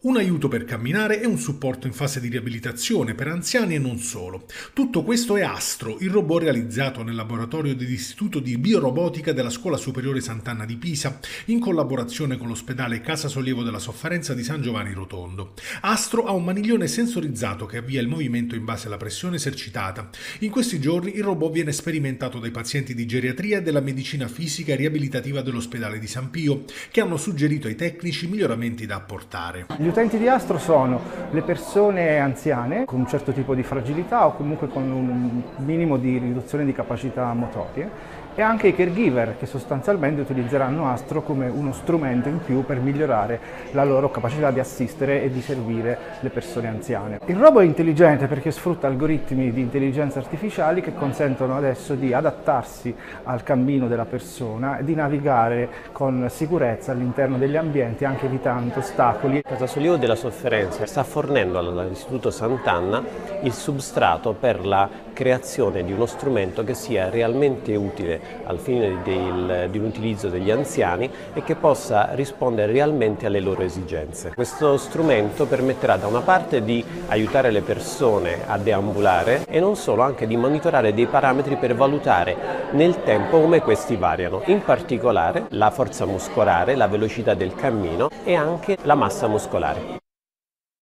Un aiuto per camminare e un supporto in fase di riabilitazione per anziani e non solo. Tutto questo è Astro, il robot realizzato nel laboratorio dell'Istituto di Biorobotica della Scuola Superiore Sant'Anna di Pisa, in collaborazione con l'ospedale Casa Sollievo della Sofferenza di San Giovanni Rotondo. Astro ha un maniglione sensorizzato che avvia il movimento in base alla pressione esercitata. In questi giorni il robot viene sperimentato dai pazienti di geriatria e della medicina fisica e riabilitativa dell'ospedale di San Pio, che hanno suggerito ai tecnici miglioramenti da apportare. Gli utenti di Astro sono le persone anziane con un certo tipo di fragilità o comunque con un minimo di riduzione di capacità motorie e anche i caregiver che sostanzialmente utilizzeranno Astro come uno strumento in più per migliorare la loro capacità di assistere e di servire le persone anziane. Il robot è intelligente perché sfrutta algoritmi di intelligenza artificiali che consentono adesso di adattarsi al cammino della persona e di navigare con sicurezza all'interno degli ambienti anche evitando ostacoli. Casa Sollievo della Sofferenza sta fornendo all'Istituto Sant'Anna il substrato per la creazione di uno strumento che sia realmente utile al fine del, di un utilizzo degli anziani e che possa rispondere realmente alle loro esigenze. Questo strumento permetterà da una parte di aiutare le persone a deambulare e non solo, anche di monitorare dei parametri per valutare nel tempo come questi variano, in particolare la forza muscolare, la velocità del cammino e anche la massa muscolare. Claro